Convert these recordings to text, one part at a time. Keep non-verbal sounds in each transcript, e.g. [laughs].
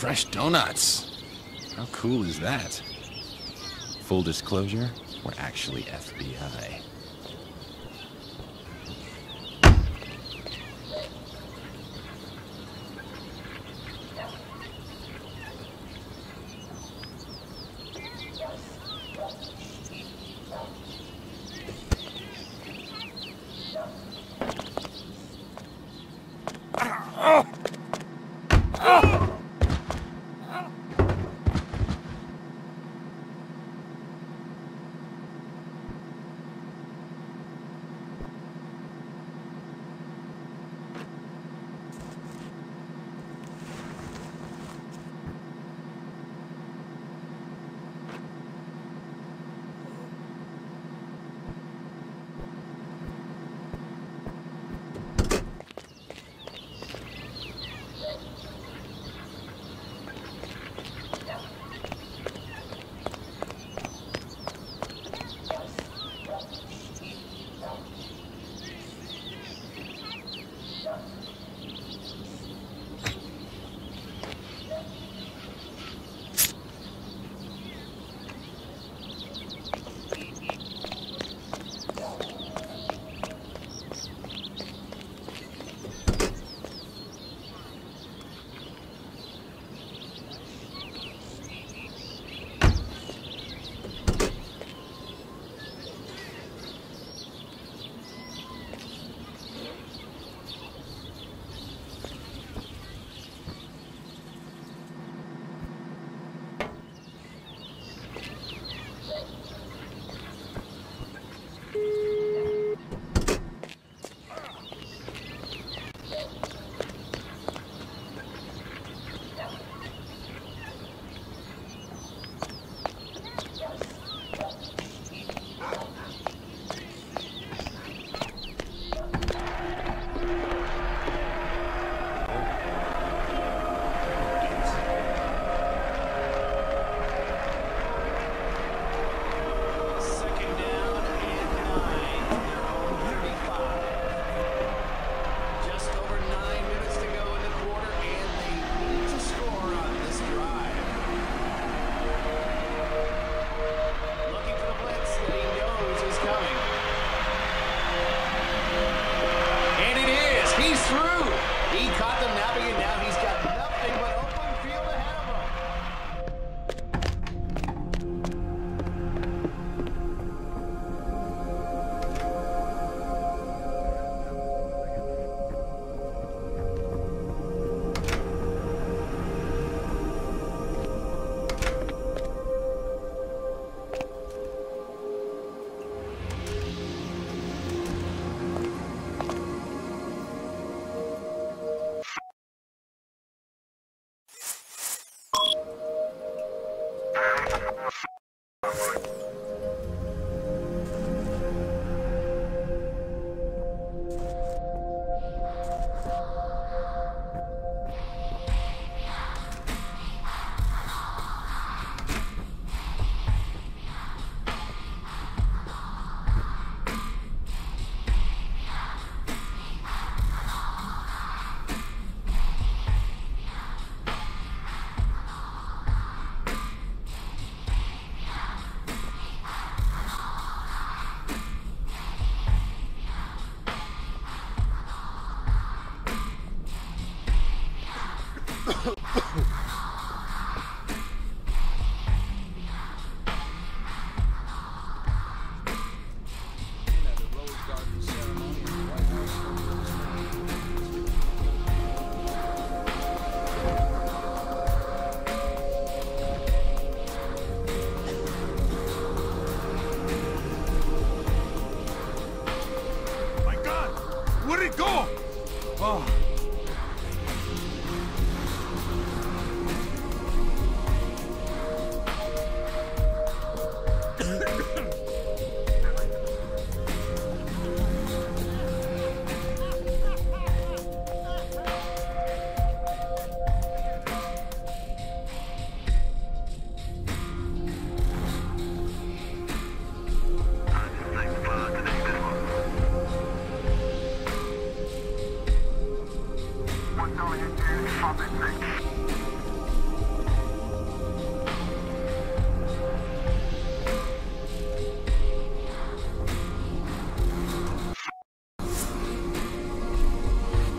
Fresh donuts. How cool is that? Full disclosure, we're actually FBI.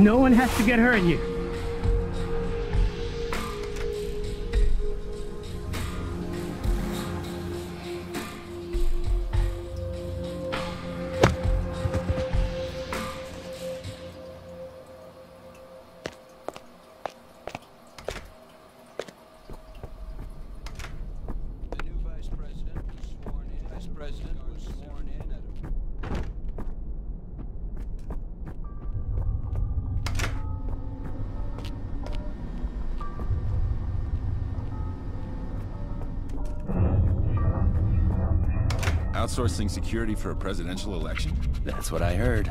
No one has to get hurt here. Outsourcing security for a presidential election? That's what I heard.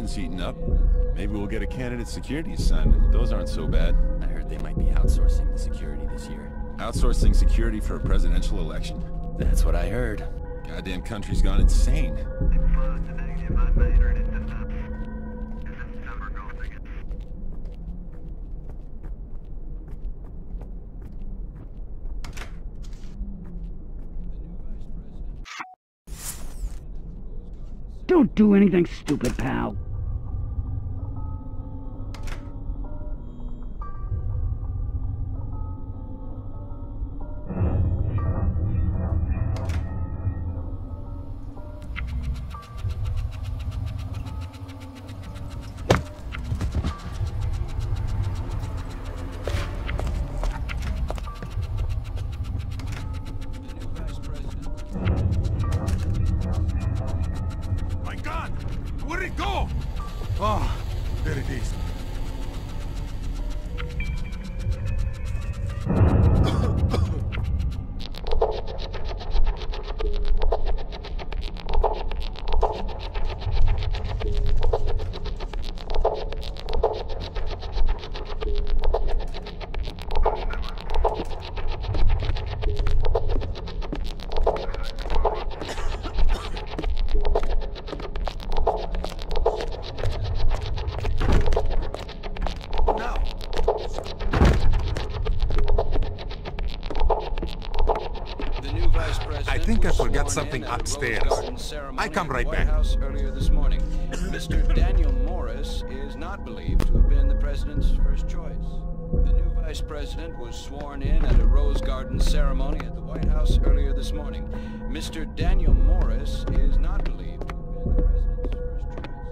President. Election's heating up. Maybe we'll get a candidate security assignment. Those aren't so bad. I heard they might be outsourcing the security this year. Outsourcing security for a presidential election? That's what I heard. Goddamn country's gone insane. Don't do anything stupid, pal. Something in at a Rose upstairs. I come right back. House earlier this morning. Mr. [laughs] Daniel Morris is not believed to have been the president's first choice. The new vice president was sworn in at a Rose Garden ceremony at the White House earlier this morning. Mr. Daniel Morris is not believed to have been the president's first choice.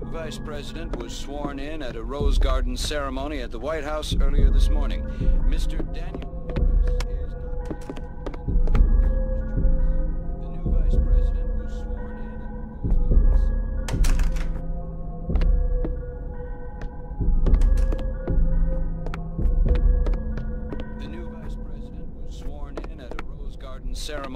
The new vice president was sworn in at a Rose Garden ceremony at the White House earlier this morning. Mr. Daniel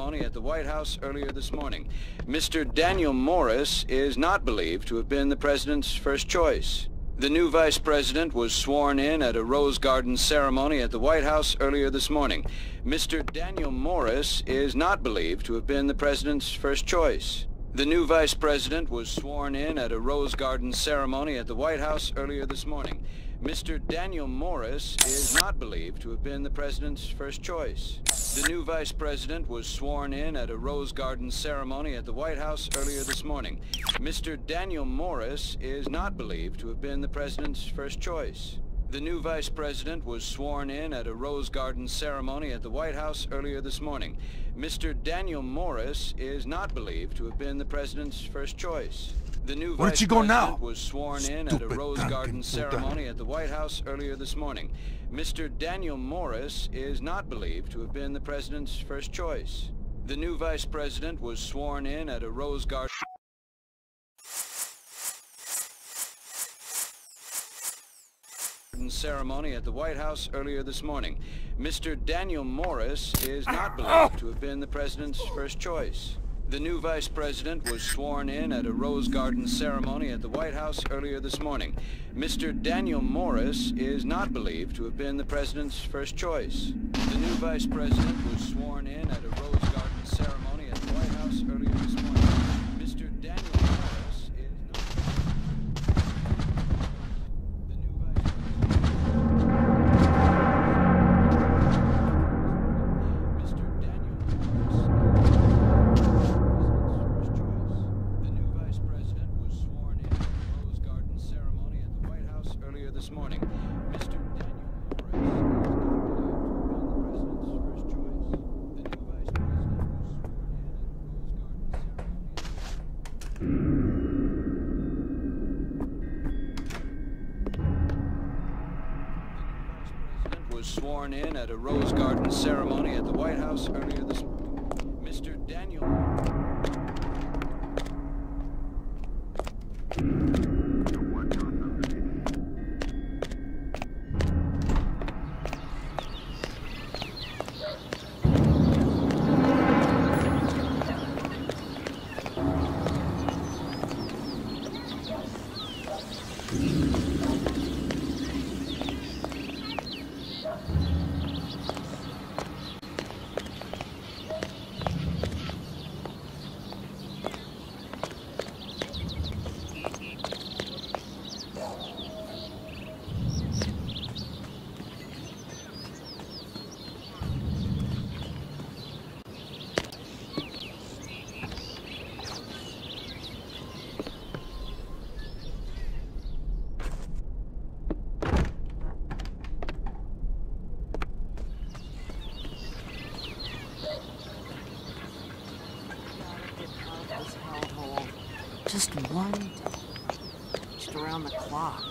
at the White House earlier this morning. Mr. Daniel Morris is not believed to have been the president's first choice. The new vice president was sworn in at a Rose Garden ceremony at the White House earlier this morning. Mr. Daniel Morris is not believed to have been the president's first choice. The new vice president was sworn in at a Rose Garden ceremony at the White House earlier this morning. Mr. Daniel Morris is not believed to have been the president's first choice. The new vice president was sworn in at a Rose Garden ceremony at the White House earlier this morning. Mr. Daniel Morris is not believed to have been the president's first choice. The new vice president was sworn in at a Rose Garden ceremony at the White House earlier this morning. Mr. Daniel Morris is not believed to have been the president's first choice. The new Where'd vice she go president now? was sworn in at a Rose Garden ceremony at the White House earlier this morning. Mr. Daniel Morris is not believed to have been the president's first choice. The new vice president was sworn in at a Rose Garden ceremony at the White House earlier this morning. Mr. Daniel Morris is not [coughs] believed to have been the president's first choice. The new vice president was sworn in at a Rose Garden ceremony at the White House earlier this morning. Mr. Daniel Morris is not believed to have been the president's first choice. The new vice president was sworn in at a Rose Garden ceremony at the White House earlier this morning. Mr. Daniel Morris is not... The new vice Mr. Daniel The new vice president was sworn in at the Rose Garden ceremony at the White House earlier this morning. Mr. Daniel Morris is not believed to have been the president's first choice. The new vice president was sworn in at the Rose Garden ceremony. president was sworn in at a Rose Garden ceremony at the White House earlier this Just one. Just around the clock.